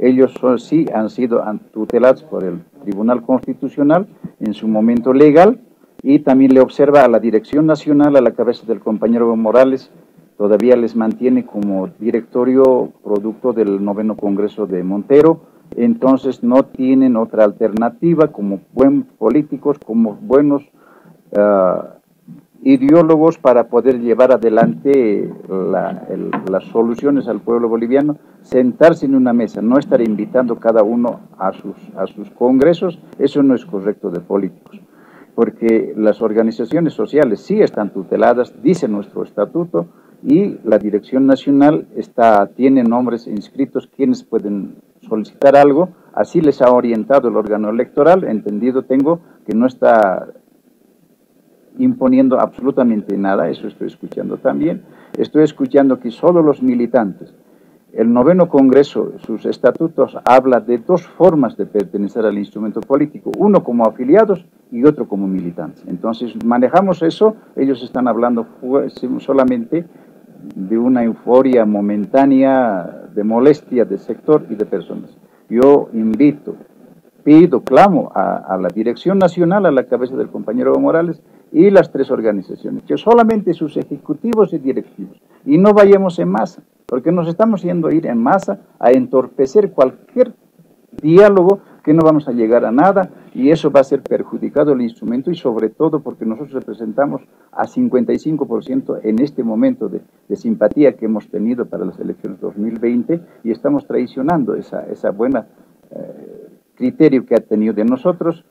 Ellos sí han sido tutelados por el Tribunal Constitucional en su momento legal y también le observa a la Dirección Nacional, a la cabeza del compañero Morales, todavía les mantiene como directorio producto del noveno Congreso de Montero, entonces no tienen otra alternativa como buenos políticos, como buenos uh, ideólogos para poder llevar adelante las soluciones al pueblo boliviano, sentarse en una mesa, no estar invitando cada uno a sus, a sus congresos, eso no es correcto de políticos, porque las organizaciones sociales sí están tuteladas, dice nuestro estatuto, y la Dirección Nacional está, tiene nombres inscritos quienes pueden solicitar algo, así les ha orientado el órgano electoral, entendido tengo que no está imponiendo absolutamente nada, eso estoy escuchando también. Estoy escuchando que solo los militantes, el noveno Congreso, sus estatutos, habla de dos formas de pertenecer al instrumento político, uno como afiliados y otro como militantes. Entonces, manejamos eso, ellos están hablando solamente de una euforia momentánea de molestia de sector y de personas. Yo invito, pido, clamo a, a la Dirección Nacional, a la cabeza del compañero Morales, y las tres organizaciones, que solamente sus ejecutivos y directivos, y no vayamos en masa, porque nos estamos yendo a ir en masa a entorpecer cualquier diálogo que no vamos a llegar a nada y eso va a ser perjudicado el instrumento y sobre todo porque nosotros representamos a 55% en este momento de, simpatía que hemos tenido para las elecciones 2020 y estamos traicionando esa, esa buena eh, criterio que ha tenido de nosotros